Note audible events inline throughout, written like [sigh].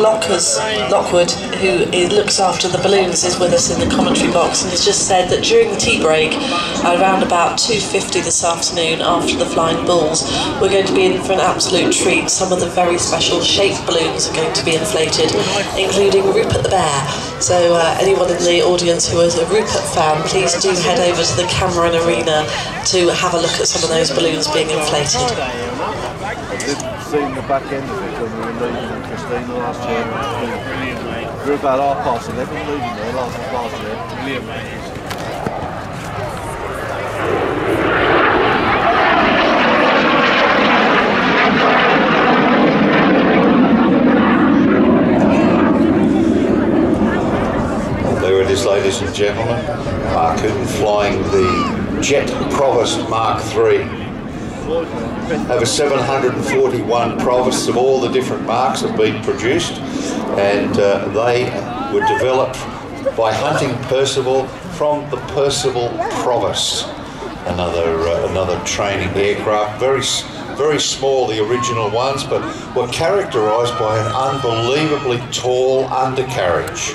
Lockers, Lockwood, who looks after the balloons, is with us in the commentary box and has just said that during the tea break, around about 2.50 this afternoon after the Flying Bulls, we're going to be in for an absolute treat. Some of the very special shaped balloons are going to be inflated, including Rupert the Bear. So uh, anyone in the audience who is a Rupert fan, please do head over to the Cameron Arena to have a look at some of those balloons being inflated. I did see the back end of it when we were leaving Christina last year. We were about half past 11 leaving there last last year. Ladies and gentlemen. Mark Hooton flying the Jet Provost Mark III. Over 741 Provosts of all the different marks have been produced, and uh, they were developed by hunting Percival from the Percival Provost. Another uh, another training aircraft, very very small, the original ones, but were characterised by an unbelievably tall undercarriage.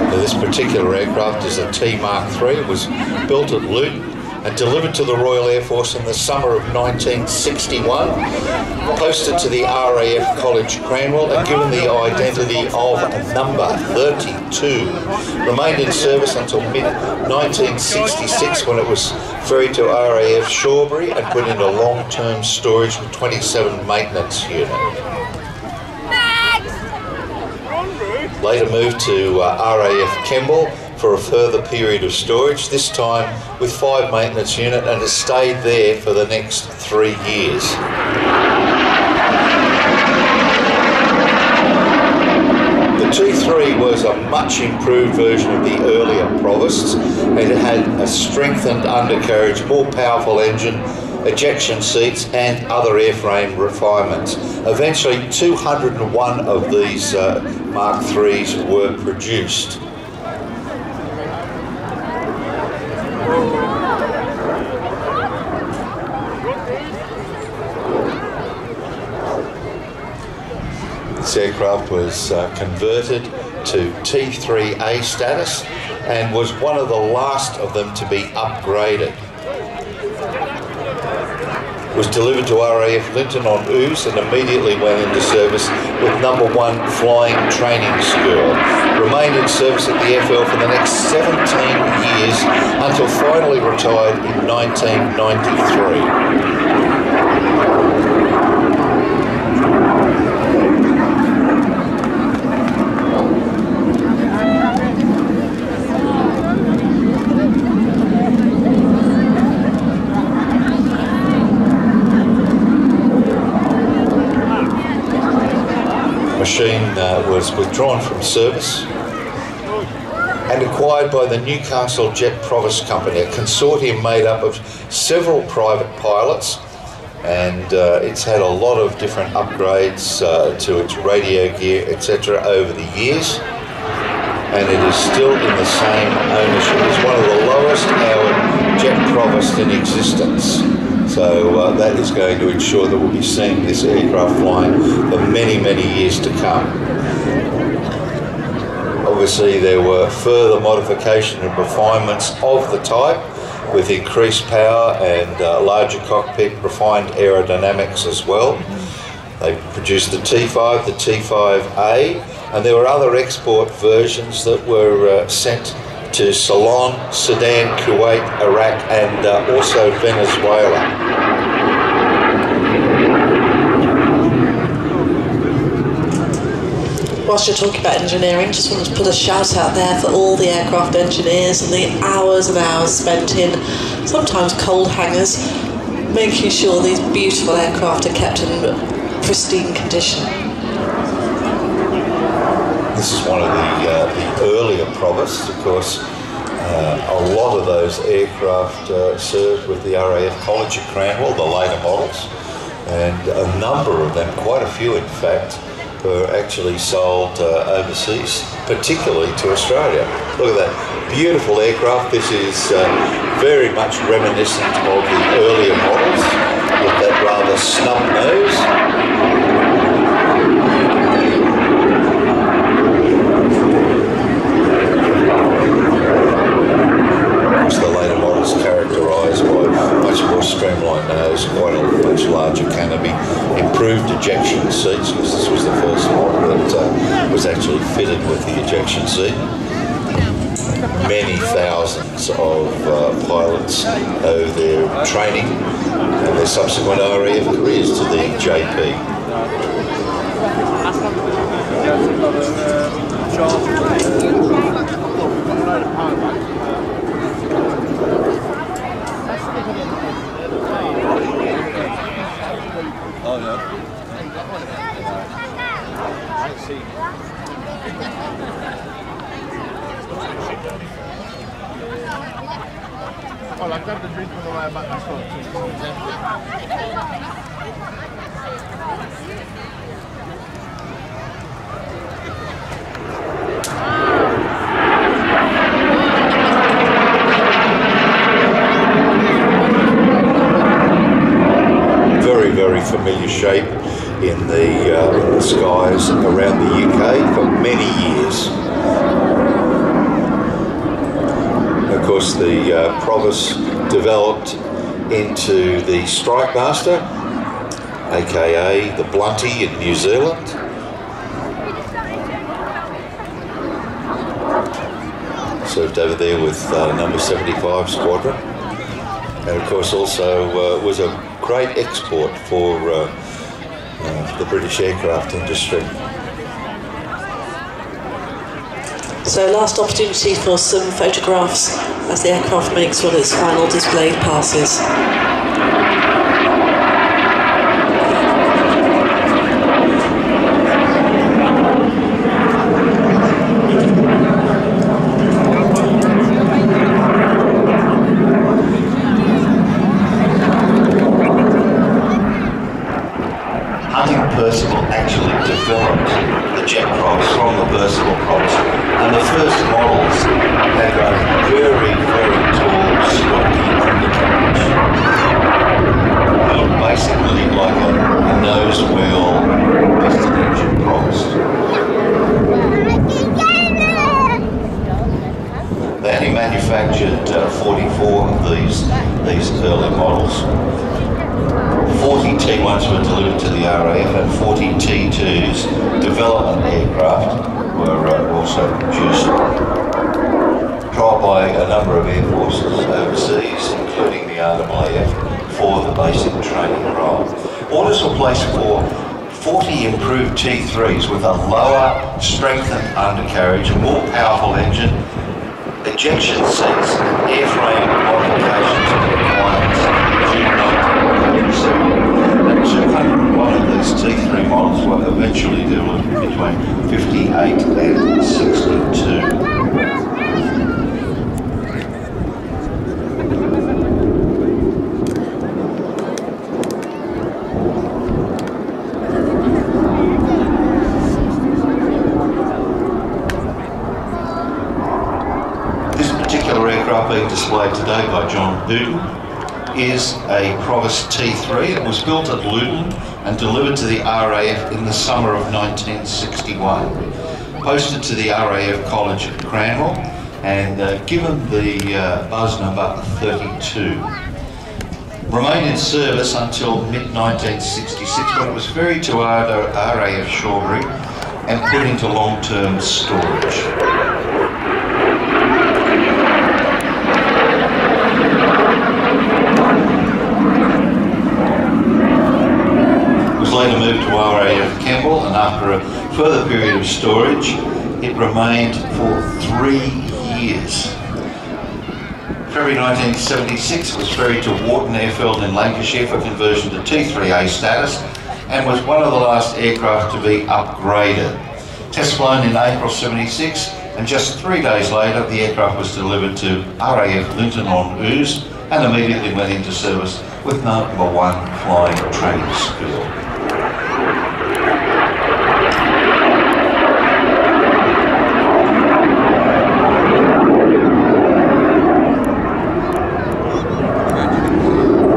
Now, This particular aircraft is a T Mark III. It was built at Luton and delivered to the Royal Air Force in the summer of 1961. Posted to the RAF College Cranwell and given the identity of number 32. Remained in service until mid 1966 when it was ferried to RAF Shawbury and put into long-term storage with 27 maintenance unit. Later moved to uh, RAF Kemble for a further period of storage, this time with five maintenance unit and has stayed there for the next three years. The T3 was a much improved version of the earlier Provosts. It had a strengthened undercarriage, more powerful engine, ejection seats, and other airframe refinements. Eventually, 201 of these uh, Mark 3s were produced. This aircraft was uh, converted to T3A status and was one of the last of them to be upgraded. It Was delivered to RAF Linton on Ouse and immediately went into service with number one flying training school. Remained in service at the AFL for the next 17 years until finally retired in 1993. Machine uh, was withdrawn from service and acquired by the Newcastle Jet Provost Company, a consortium made up of several private pilots. And uh, it's had a lot of different upgrades uh, to its radio gear, etc., over the years. And it is still in the same ownership. It's one of the lowest powered jet provosts in existence. So uh, that is going to ensure that we'll be seeing this aircraft flying for many, many years to come. Obviously, there were further modification and refinements of the type with increased power and uh, larger cockpit, refined aerodynamics as well. They produced the T5, the T5A, and there were other export versions that were uh, sent to Ceylon, Sudan, Kuwait, Iraq, and uh, also Venezuela. Whilst you're talking about engineering, just wanted to put a shout out there for all the aircraft engineers and the hours and hours spent in sometimes cold hangars, making sure these beautiful aircraft are kept in pristine condition. This is one of the, uh, the earlier provosts, of course. Uh, a lot of those aircraft uh, served with the RAF College at Cranwell, the later models, and a number of them, quite a few in fact, were actually sold uh, overseas, particularly to Australia. Look at that beautiful aircraft. This is uh, very much reminiscent of the earlier models with that rather snub nose. the later models much more streamlined nose, quite a much larger canopy, improved ejection seats, because this was the first model that uh, was actually fitted with the ejection seat. Many thousands of uh, pilots owe their training and their subsequent RAF careers to the JP. Oh Well, I've drink on the way back. That's very, very familiar shape in the, uh, in the skies around the UK for many years. Of course, the uh, Provost developed into the Strike Master, aka the Blunty in New Zealand. Served over there with uh, number 75 Squadron. And of course, also uh, was a great export for uh, the British aircraft industry. So last opportunity for some photographs as the aircraft makes one of its final display passes. Hunting Percival actually developed the jet props from the Percival props, and the first models had a very, very tall, stocky undercarriage. They looked basically like a, a nose wheel piston engine props. They only manufactured uh, 44 of these, these early models. 40 T1s were RAF and 40 T2s development aircraft were uh, also produced. Trialled by a number of air forces overseas, including the RAF, for the basic training role. Orders were placed for 40 improved T3s with a lower strengthened undercarriage, a more powerful engine, ejection seats, airframe modifications and requirements and 201 of these T3 models were eventually delivered between 58 and 62. This particular aircraft being displayed today by John Hooton is a Provost T3. It was built at Luton and delivered to the RAF in the summer of 1961. Posted to the RAF College at Cranwell and uh, given the uh, buzz number 32. Remained in service until mid-1966 when it was ferried to RAF Shawbury and put into long-term storage. was later moved to RAF Kemble and after a further period of storage it remained for three years. February 1976 was ferried to Warton Airfield in Lancashire for conversion to T3A status and was one of the last aircraft to be upgraded. Test flown in April 76 and just three days later the aircraft was delivered to RAF Linton on Ouse and immediately went into service with number one flying training school.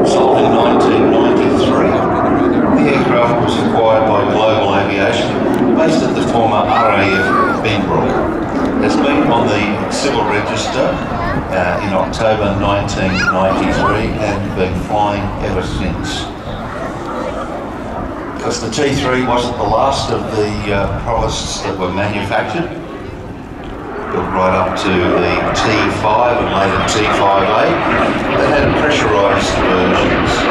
Sold in 1993, the aircraft was acquired by Global Aviation, based at the former RAF Binbrook. It's been on the civil register uh, in October 1993 and been flying ever since. Because the T3 wasn't the last of the uh, Provosts that were manufactured, built right up to the T5 and later T5A, that had pressurised uh, versions.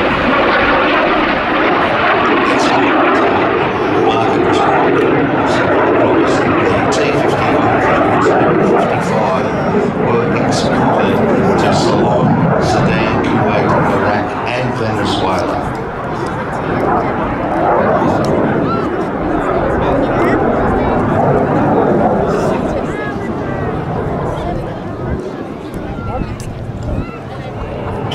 That's what uh, the market responded to. So Provost, the T51 and T55 were exported to Ceylon, Sudan, Kuwait, Iraq and Venezuela.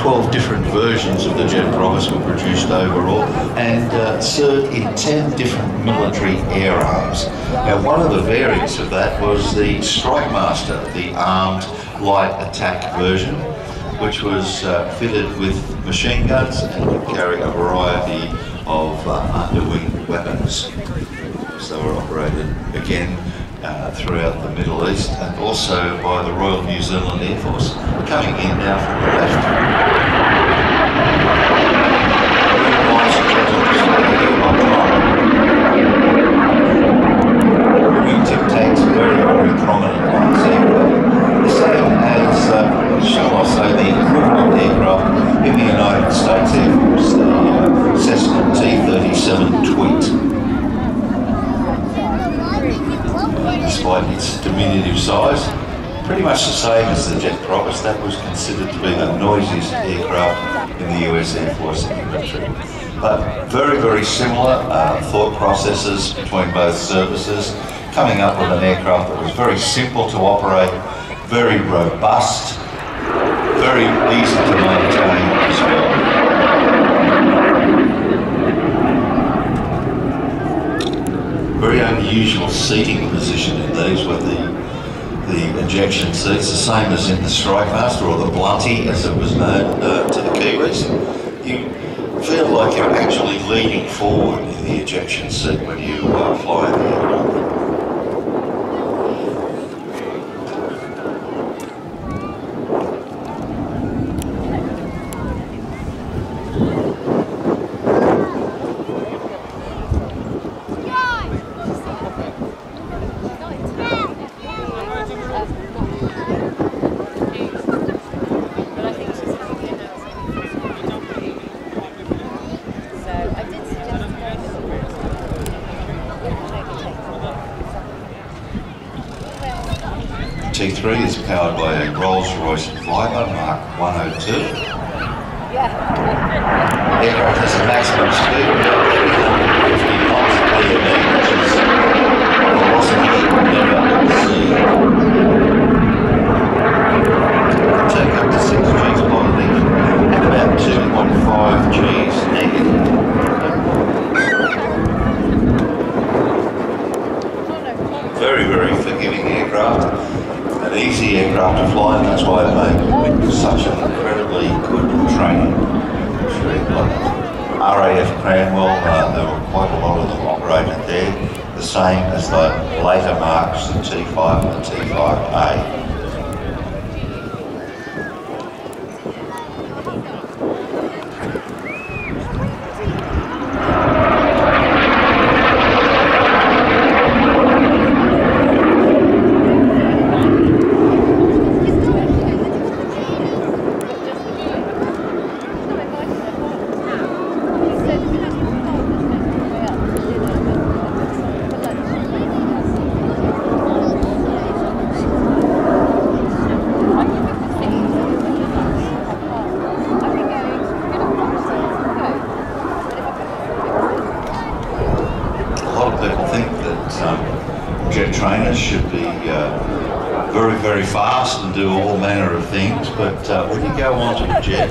12 different versions of the Jet Provost were produced overall and uh, served in 10 different military air arms. Now one of the variants of that was the Strike Master, the armed light attack version, which was uh, fitted with machine guns and could carry a variety of uh, underwing weapons. So they were operated again uh, throughout the Middle East and also by the Royal New Zealand Air Force. Coming in now from the left. Wingtip tanks very, very prominent on this aircraft. The same as, uh, shall I say, the equivalent aircraft in the United States Air Force, the uh, Cessna T-37 Tweet. despite its diminutive size. Pretty much the same as the Jet Provost, that was considered to be the noisiest aircraft in the US Air Force inventory. But very, very similar uh, thought processes between both services, coming up with an aircraft that was very simple to operate, very robust, very easy to maintain as well. very unusual seating position in these with the the ejection seats, the same as in the Strike Master or the Blunty as it was known uh, to the Kiwis. You feel like you're actually leaning forward in the ejection seat when you uh, fly there. 3 is powered by a Rolls-Royce Viper Mark 102. Yeah. Aircraft has a maximum speed of um, trainers should be uh, very, very fast and do all manner of things, but uh, when you go onto the jet,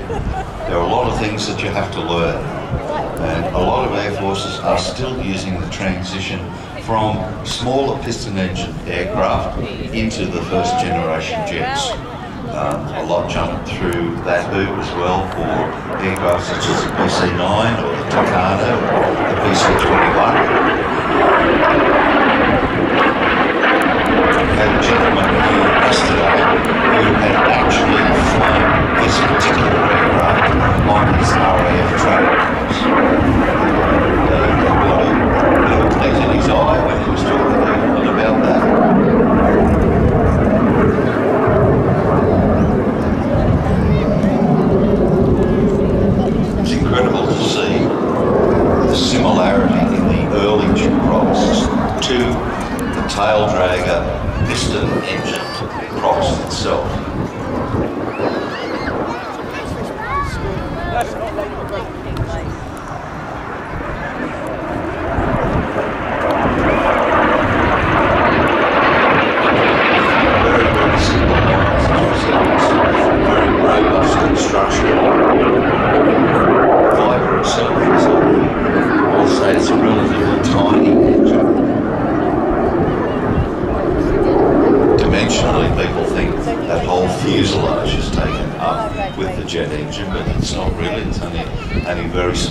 there are a lot of things that you have to learn. And a lot of air forces are still using the transition from smaller piston engine aircraft into the first generation jets. Um, a lot jumped through that hoop as well for aircraft such as the PC-9 or the Tucano or the PC-21.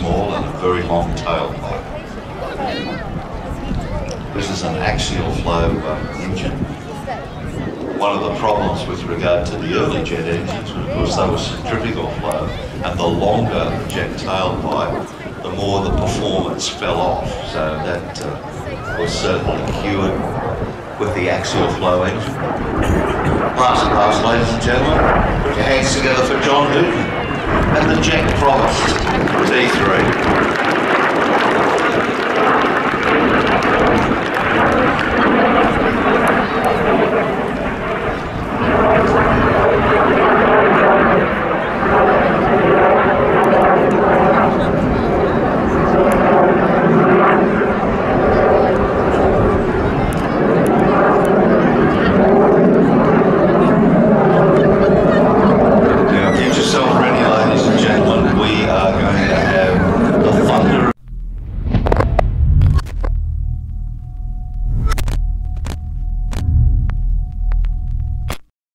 Small and a very long tailpipe. This is an axial flow uh, engine. One of the problems with regard to the early jet engines was, of course, they were centrifugal flow, and the longer the jet tailpipe, the more the performance fell off. So that uh, was certainly cured with the axial flow engine. [coughs] Last class, ladies and gentlemen, put your hands together for John Newton and the Jet Provost T3.